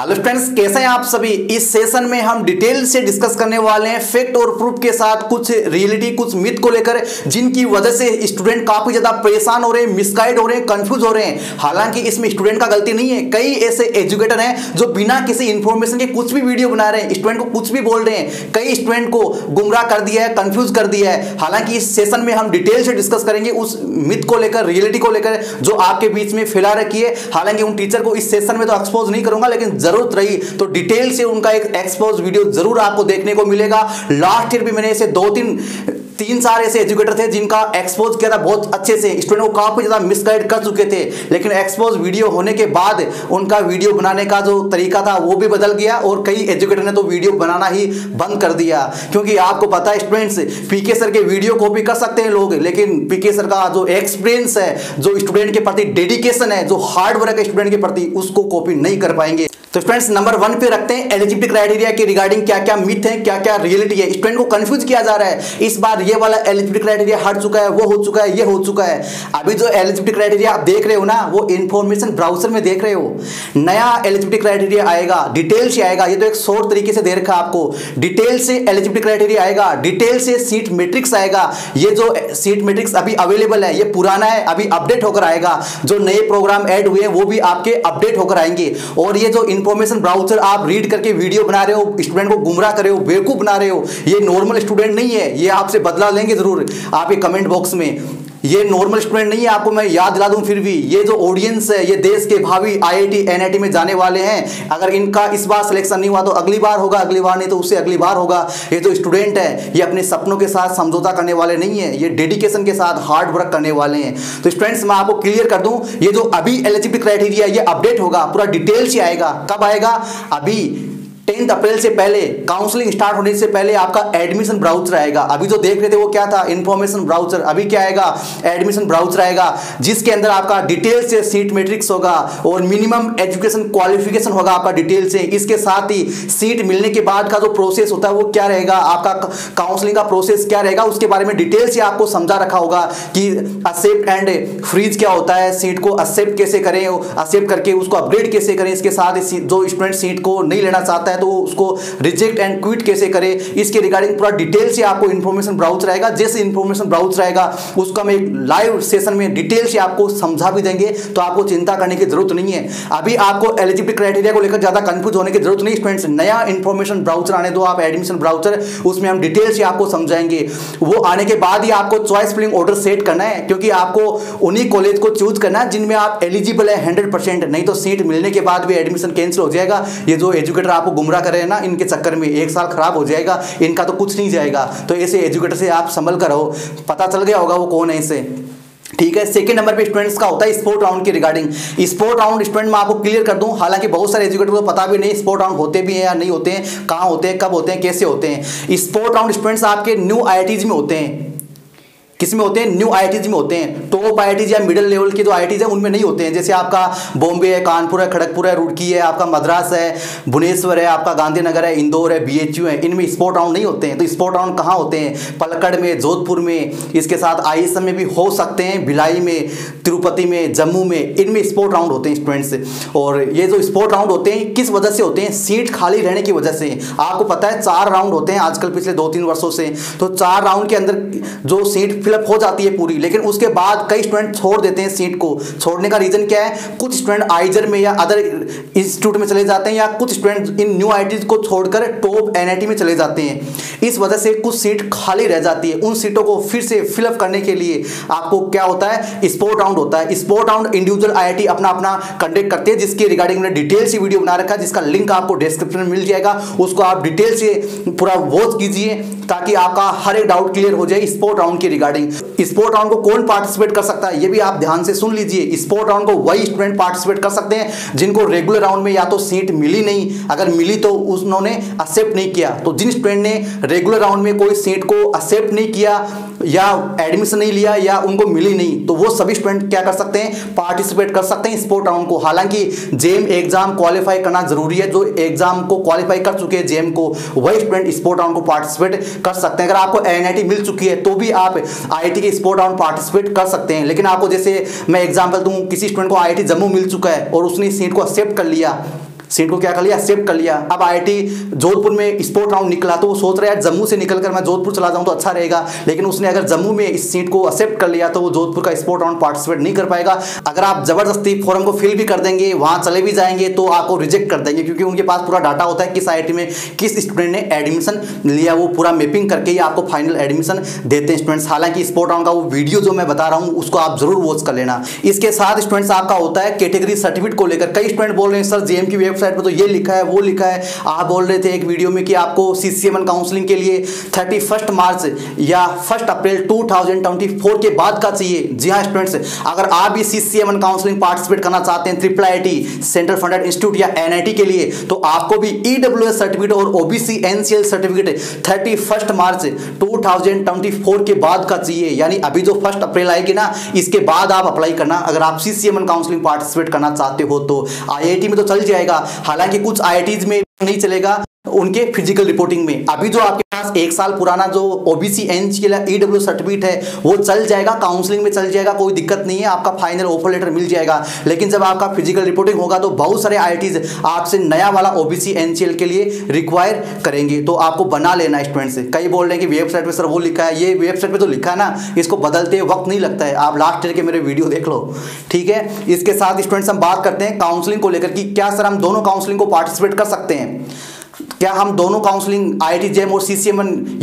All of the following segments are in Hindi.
हेलो फ्रेंड्स, कैसे हैं आप सभी? इस सेशन में हम डिटेल से डिस्कस करने वाले हैं फैक्ट और प्रूफ के साथ कुछ रियलिटी कुछ मिथ को लेकर, जिनकी वजह से स्टूडेंट काफ़ी ज़्यादा परेशान हो रहे हैं मिसगाइड हो रहे हैं कंफ्यूज हो रहे हैं। हालाँकि इसमें स्टूडेंट का गलती नहीं है। कई ऐसे एजुकेटर हैं जो बिना किसी इंफॉर्मेशन के कुछ भी वीडियो बना रहे हैं। स्टूडेंट को कुछ भी बोल रहे हैं। कई स्टूडेंट को गुमराह कर दिया है कंफ्यूज कर दिया है। हालाँकि इस सेशन में हम डिटेल से डिस्कस करेंगे उस मिथ को लेकर रियलिटी को लेकर, जो आपके बीच में फैला रखी है। हालाँकि उन टीचर को इस सेशन में तो एक्सपोज नहीं करूँगा, लेकिन ज़रूरत रही तो डिटेल से उनका एक एक्सपोज वीडियो ज़रूर आपको देखने को मिलेगा। लास्ट ईयर भी मैंने ऐसे दो तीन तीन सारे ऐसे एजुकेटर थे जिनका एक्सपोज किया था, बहुत अच्छे से। स्टूडेंट को काफ़ी ज़्यादा मिसगाइड कर चुके थे, लेकिन एक्सपोज वीडियो होने के बाद उनका वीडियो बनाने का जो तरीका था, वो भी बदल गया और कई एजुकेटर ने तो वीडियो बनाना ही बंद कर दिया। क्योंकि आपको पता है स्टूडेंट्स पीके सर के वीडियो कॉपी कर सकते हैं लोग, लेकिन पीके सर का जो एक्सपीरियंस है, जो स्टूडेंट के प्रति डेडिकेशन है, जो हार्ड वर्क है स्टूडेंट के प्रति, उसको कॉपी नहीं कर पाएँगे। तो फ्रेंड्स नंबर वन पे रखते हैं एलिजिबिलिटी क्राइटेरिया के रिगार्डिंग क्या क्या मिथ है क्या क्या रियलिटी है स्टूडेंट को कंफ्यूज किया जा रहा है। इस बार ये वाला एलिजिबिलिटी क्राइटेरिया हट चुका है, वो हो चुका है, ये हो चुका है। अभी जो एलिजिबिलिटी क्राइटेरिया आप देख रहे हो ना, वो इन्फॉर्मेशन ब्राउज़र में देख रहे हो। नया एलिजिबिलिटी क्राइटेरिया आएगा डिटेल से आएगा। ये तो एक शॉर्ट तरीके से दे रखा आपको। डिटेल से एलिजिबिलिटी क्राइटेरिया आएगा डिटेल से सीट मेट्रिक्स आएगा। ये जो सीट मेट्रिक्स अभी अवेलेबल है, ये पुराना है, अभी अपडेट होकर आएगा। जो नए प्रोग्राम ऐड हुए वो भी आपके अपडेट होकर आएँगे। और ये जो इंफॉर्मेशन ब्राउज़र आप रीड करके वीडियो बना रहे हो स्टूडेंट को गुमराह कर रहे हो, बेवकूफ़ बना रहे हो, ये नॉर्मल स्टूडेंट नहीं है, ये आपसे बदला लेंगे ज़रूर। आप ये कमेंट बॉक्स में ये नॉर्मल स्टूडेंट नहीं है, आपको मैं याद दिला दूँ फिर भी। ये जो ऑडियंस है, ये देश के भावी आईआईटी एनआईटी में जाने वाले हैं, अगर इनका इस बार सिलेक्शन नहीं हुआ तो अगली बार होगा, अगली बार नहीं तो उससे अगली बार होगा। ये जो स्टूडेंट है, ये अपने सपनों के साथ समझौता करने वाले नहीं है, ये डेडिकेशन के साथ हार्ड वर्क करने वाले हैं। तो स्टूडेंट्स मैं आपको क्लियर कर दूँ, ये जो अभी एलिजिबिलिटी क्राइटेरिया ये अपडेट होगा, पूरा डिटेल से आएगा। कब आएगा? अभी टेंथ अप्रैल से पहले काउंसलिंग स्टार्ट होने से पहले आपका एडमिशन ब्राउचर आएगा। अभी जो देख रहे थे वो क्या था? इन्फॉर्मेशन ब्राउचर अभी क्या आएगा? एडमिशन ब्राउचर आएगा, जिसके अंदर आपका डिटेल से सीट मेट्रिक्स होगा और मिनिमम एजुकेशन क्वालिफिकेशन होगा आपका डिटेल से। इसके साथ ही सीट मिलने के बाद का जो प्रोसेस होता है वो क्या रहेगा? आपका काउंसलिंग का प्रोसेस क्या रहेगा? उसके बारे में डिटेल से आपको समझा रखा होगा कि एक्सेप्ट एंड फ्रीज क्या होता है? सीट को एक्सेप्ट कैसे करें? एक्सेप्ट करके उसको अपग्रेड कैसे करें? इसके साथ जो स्टूडेंट सीट को नहीं लेना चाहता है तो उसको रिजेक्ट एंड क्विट कैसे करे? इसके रिगार्डिंग पूरा डिटेल से आपको इन्फॉर्मेशन ब्राउज रहेगा। जैसे इन्फॉर्मेशन ब्राउज रहेगा, उसको हम एक लाइव सेशन में डिटेल से आपको समझा भी देंगे तो आपको चिंता करने की ज़रूरत नहीं है। अभी आपको एलिजिबिलिटी क्राइटेरिया को लेकर ज़्यादा कंफ्यूज होने की ज़रूरत नहीं। स्टूडेंट्स नया इन्फॉर्मेशन ब्राउज़र आने दो, आप एडमिशन ब्राउज़र उसमें हम डिटेल से आपको समझाएँगे। वो आने के बाद ही आपको चॉइस फिलिंग ऑर्डर सेट करना है, क्योंकि आपको उन्हीं कॉलेज को चूज़ करना है, जिनमें आप एलिजिबल है हंड्रेड नहीं तो सीट मिलने के बाद भी एडमिशन कैंसिल हो जाएगा। ये जो एजुकेटर आपको गुमराह कर रहे हैं ना, इनके चक्कर में एक साल खराब हो जाएगा, इनका तो कुछ नहीं जाएगा। तो ऐसे एजुकेटर से आप संभल कर रहो पता चल गया होगा वो कौन है इसे ठीक है सेकंड नंबर पे स्टूडेंट्स का होता है स्पोर्ट राउंड की रिगार्डिंग स्पोर्ट राउंड स्टूडेंट मैं आपको क्लियर कर दूँ, हालाँकि बहुत सारे एजुकेटर को पता भी नहीं स्पोर्ट राउंड होते भी हैं या नहीं होते हैं, कहाँ होते हैं, कब होते हैं, कैसे होते हैं। स्पोर्ट राउंड स्टूडेंट्स आपके न्यू आई में होते हैं। किसमें होते हैं? न्यू आई में होते हैं। टॉप आई या मिडिल लेवल के जो आई है, उनमें नहीं होते हैं। जैसे आपका बॉम्बे है कानपुर है खड़गपुर है रुड़की है, आपका मद्रास है भुवनेश्वर है, आपका गांधीनगर है इंदौर है बीएचयू है, इनमें स्पोर्ट राउंड नहीं होते हैं। तो स्पोर्ट राउंड कहाँ होते हैं? पलकड़ में जोधपुर में, इसके साथ आईएसएम में भी हो सकते हैं भिलाई में तिरुपति में जम्मू में, इनमें स्पोर्ट राउंड होते हैं स्टूडेंट्स और ये जो स्पोर्ट राउंड होते हैं, किस वजह से होते हैं? सीट खाली रहने की वजह से। आपको पता है, चार राउंड होते हैं आजकल पिछले दो तीन वर्षों से। तो चार राउंड के अंदर जो सीट फिलअप हो जाती है पूरी, लेकिन उसके बाद कई स्टूडेंट छोड़ देते हैं सीट को। छोड़ने का रीज़न क्या है? कुछ स्टूडेंट आइजर में या अदर इंस्टीट्यूट में चले जाते हैं या कुछ स्टूडेंट इन न्यू आई को छोड़कर टॉप एनआईटी में चले जाते हैं। इस वजह से कुछ सीट खाली रह जाती है। उन सीटों को फिर से फिलअप करने के लिए आपको क्या होता है? स्पोर्ट राउंड होता है। स्पोर्ट राउंड इंडिविजुअल आई अपना अपना कंडक्ट करते हैं, जिसके रिगार्डिंग मैंने डिटेल से वीडियो बना रखा है, जिसका लिंक आपको डिस्क्रिप्शन में मिल जाएगा। उसको आप डिटेल से पूरा वॉच कीजिए। ताकि आपका हर एक डाउट क्लियर हो जाए स्पोर्ट राउंड की रिगार्डिंग स्पोर्ट राउंड को कौन पार्टिसिपेट कर सकता है? ये भी आप ध्यान से सुन लीजिए। स्पोर्ट राउंड को वही स्टूडेंट पार्टिसिपेट कर सकते हैं, जिनको रेगुलर राउंड में या तो सीट मिली नहीं। अगर मिली तो उन्होंने एक्सेप्ट नहीं किया। तो जिन स्टूडेंट ने रेगुलर राउंड में कोई सीट को एक्सेप्ट नहीं किया, या एडमिशन नहीं लिया, या उनको मिली नहीं तो वो सभी स्टूडेंट क्या कर सकते हैं? पार्टिसिपेट कर सकते हैं स्पोर्ट राउंड को। हालाँकि जेम एग्ज़ाम क्वालिफाई करना ज़रूरी है। जो एग्ज़ाम को क्वालिफाई कर चुके हैं जेम को, वही स्टूडेंट स्पोर्ट राउंड को पार्टिसिपेट कर सकते हैं। अगर आपको एनआईटी मिल चुकी है तो भी आप आईआईटी के स्पोर्ट राउंड पार्टिसिपेट कर सकते हैं। लेकिन आपको जैसे मैं एग्ज़ाम्पल दूँ, किसी स्टूडेंट को आई जम्मू मिल चुका है और उसने सीट को एक्सेप्ट कर लिया। सीट को क्या कर लिया? एक्सेप्ट कर लिया। अब आईआईटी जोधपुर में स्पोर्ट राउंड निकला तो वो सोच रहा है जम्मू से निकलकर मैं जोधपुर चला जाऊँ तो अच्छा रहेगा। लेकिन उसने अगर जम्मू में इस सीट को एक्सेप्ट कर लिया तो वो जोधपुर का स्पोर्ट राउंड पार्टिसिपेट नहीं कर पाएगा। अगर आप ज़बरदस्ती फॉर्म को फिल भी कर देंगे, वहाँ चले भी जाएँगे तो आपको रिजेक्ट कर देंगे, क्योंकि उनके पास पूरा डाटा होता है किस आईटी में किस स्टूडेंट ने एडमिशन लिया। वो पूरा मैपिंग करके ही आपको फाइनल एडमिशन देते हैं स्टूडेंट्स हालाँकि स्पोर्ट राउंड का वो वीडियो जो मैं बता रहा हूँ, उसको आप ज़रूर वॉच कर लेना। इसके साथ स्टूडेंट्स आपका होता है कैटेगरी सर्टिफिकेट को लेकर। कई स्टूडेंट बोल रहे हैं, सर जेएम की वेबसाइट पर तो ये लिखा है, वो लिखा है। आप बोल रहे थे एक वीडियो में कि आपको सीसीएमएन काउंसलिंग के लिए थर्टी मार्च या फ़र्स्ट अप्रैल टू के बाद का चाहिए। जी हाँ स्टूडेंट्स अगर आप भी सीसीएमएन काउंसलिंग पार्टिसिपेट करना चाहते हैं triple I central funded institute या एनआईटी के लिए तो आपको भी ईडब्ल्यू सर्टिफिकेट और OBC NCL certificate thirty March 2024 के बाद का चाहिए। यानी अभी जो फ़र्स्ट अप्रैल आएगी ना, इसके बाद आप अप्लाई करना। अगर आप सीसीएमएन काउंसलिंग पार्टिसिपेट करना चाहते हो तो आईआईटी में तो चल जाएगा। हालाँकि कुछ आई में नहीं चलेगा। उनके फ़िज़िकल रिपोर्टिंग में। अभी जो आपके पास एक साल पुराना जो ओबीसी एन ईडब्ल्यू सर्टिफिकेट है, वो चल जाएगा काउंसलिंग में चल जाएगा, कोई दिक्कत नहीं है, आपका फाइनल ऑफ़र लेटर मिल जाएगा। लेकिन जब आपका फ़िज़िकल रिपोर्टिंग होगा तो बहुत सारे आई आपसे नया वाला ओबीसी एन के लिए रिक्वायर करेंगे। तो आपको बना लेना स्टूडेंट से। कई बोल रहे हैं कि वेबसाइट पर सर वो लिखा है, ये वेबसाइट पर तो लिखा है ना, इसको बदलते वक्त नहीं लगता है। आप लास्ट ईयर के मेरे वीडियो देख लो। ठीक है? इसके साथ स्टूडेंट्स हम बात करते हैं काउंसलिंग को लेकर कि क्या सर हम दोनों काउंसलिंग को पार्टिसिपेट कर सकते हैं। क्या हम दोनों काउंसलिंग आई आई जेम और सी सी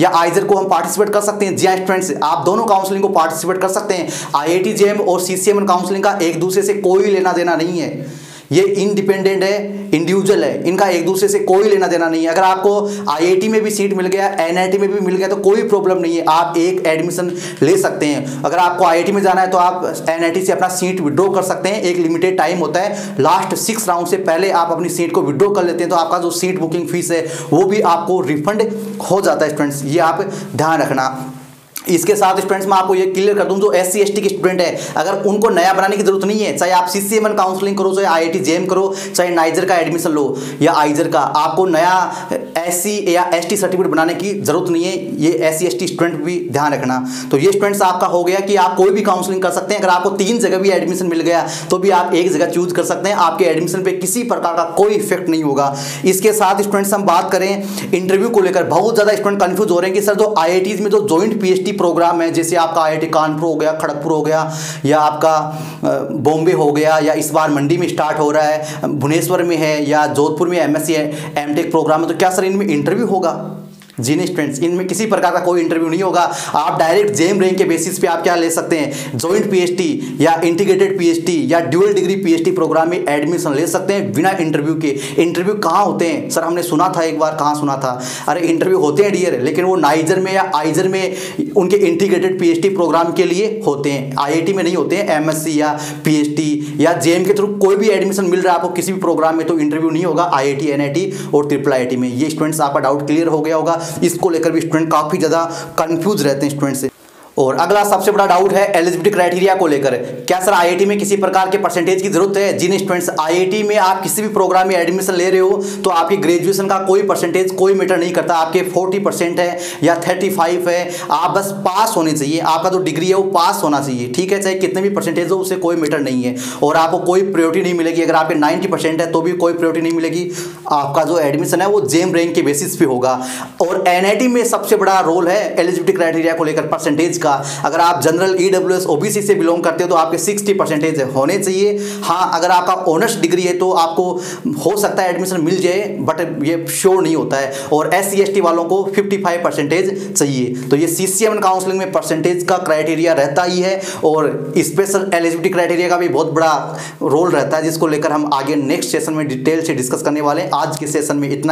या आइजर को हम पार्टिसिपेट कर सकते हैं? जी स्टूडेंट्स आप दोनों काउंसलिंग को पार्टिसिपेट कर सकते हैं। आई आई जेम और सी काउंसलिंग का एक दूसरे से कोई लेना देना नहीं है। ये इंडिपेंडेंट है इंडिविजुअल है। इनका एक दूसरे से कोई लेना देना नहीं है। अगर आपको आईआईटी में भी सीट मिल गया एनआईटी में भी मिल गया तो कोई प्रॉब्लम नहीं है। आप एक एडमिशन ले सकते हैं। अगर आपको आईआईटी में जाना है तो आप एनआईटी से अपना सीट विड्रॉ कर सकते हैं। एक लिमिटेड टाइम होता है। लास्ट सिक्स राउंड से पहले आप अपनी सीट को विड्रॉ कर लेते हैं तो आपका जो सीट बुकिंग फ़ीस है, वो भी आपको रिफंड हो जाता है स्टूडेंट्स ये आप ध्यान रखना। इसके साथ स्टूडेंट्स मैं आपको ये क्लियर कर दूँ, जो एस सी एस टी के स्टूडेंट है, अगर उनको नया बनाने की ज़रूरत नहीं है, चाहे आप C C M N counselling करो, चाहे आई आई करो, चाहे नाइजर का एडमिशन लो या आइजर का, आपको नया एस सी या एस टी सर्टिफिकेट बनाने की ज़रूरत नहीं है, ये S C S T student भी ध्यान रखना। तो ये स्टूडेंट्स आपका हो गया कि आप कोई भी काउंसलिंग कर सकते हैं, अगर आपको तीन जगह भी एडमिशन मिल गया तो भी आप एक जगह चूज़ कर सकते हैं, आपके एडमिशन पर किसी प्रकार का कोई इफ़ेक्ट नहीं होगा। इसके साथ स्टूडेंट्स हम बात करें इंटरव्यू को लेकर, बहुत ज़्यादा स्टूडेंट कन्फ्यूज़ हो रहे हैं कि, सर जो आई में जो ज्वाइंट पी प्रोग्राम है, जैसे आपका आई कानपुर हो गया, खड़गपुर हो गया, या आपका बॉम्बे हो गया, या इस बार मंडी में स्टार्ट हो रहा है, भुवनेश्वर में है, या जोधपुर में एम एस प्रोग्राम है तो क्या सर इनमें इंटरव्यू होगा? जी नहीं स्टूडेंट्स, इनमें किसी प्रकार का कोई इंटरव्यू नहीं होगा। आप डायरेक्ट जेम रैंक के बेसिस पे आप क्या ले सकते हैं? जॉइंट पीएचडी या इंटीग्रेटेड पीएचडी या ड्यूअल डिग्री पीएचडी प्रोग्राम में एडमिशन ले सकते हैं बिना इंटरव्यू के। इंटरव्यू कहाँ होते हैं? सर हमने सुना था एक बार, कहाँ सुना था? अरे इंटरव्यू होते हैं डियर लेकिन वो नाइजर में या आइजर में उनके इंटीग्रेटेड पीएचडी प्रोग्राम के लिए होते हैं। आईआईटी में नहीं होते हैं एम या पी या जे के थ्रू कोई भी एडमिशन मिल रहा है आपको किसी भी प्रोग्राम में तो इंटरव्यू नहीं होगा आई आई और ट्रिपल आई में। ये स्टूडेंट्स आपका डाउट क्लियर हो गया होगा। इसको लेकर भी स्टूडेंट काफ़ी ज़्यादा कंफ्यूज रहते हैं स्टूडेंट से। और अगला सबसे बड़ा डाउट है एलिजिबिलिटी क्राइटेरिया को लेकर। क्या सर आईआईटी में किसी प्रकार के परसेंटेज की ज़रूरत है? जिन स्टूडेंट्स आईआईटी में आप किसी भी प्रोग्राम में एडमिशन ले रहे हो तो आपकी ग्रेजुएशन का कोई परसेंटेज कोई मैटर नहीं करता। आपके 40 परसेंट है या 35 है। आप बस पास होने चाहिए। आपका जो तो डिग्री है, वो पास होना चाहिए। ठीक है, चाहे कितने भी परसेंटेज हो उससे कोई मैटर नहीं है। और आपको कोई प्रायोरिटी नहीं मिलेगी। अगर आपके नाइन्टी परसेंट है तो भी कोई प्रायोरिटी नहीं मिलेगी। आपका जो एडमिशन है, वो जेम रैंक के बेसिस पे होगा। और एनआईटी में सबसे बड़ा रोल है एलिजिबिलिटी क्राइटेरिया को लेकर परसेंटेज का। अगर आप general E W S OBC से बिलोंग करते हो तो आपके सिक्सटी परसेंटेज होने चाहिए। हाँ अगर आपका ऑनर्स डिग्री है तो आपको हो सकता है एडमिशन मिल जाए बट ये श्योर नहीं होता है। और एस सी वालों को फिफ्टी फाइव परसेंटेज चाहिए। तो ये सी सी एम काउंसलिंग में परसेंटेज का क्राइटेरिया रहता ही है, और स्पेशल एलिजिबिलिटी क्राइटेरिया का भी बहुत बड़ा रोल रहता है, जिसको लेकर हम आगे नेक्स्ट सेशन में डिटेल से डिस्कस करने वाले हैं। आज के सेशन में इतना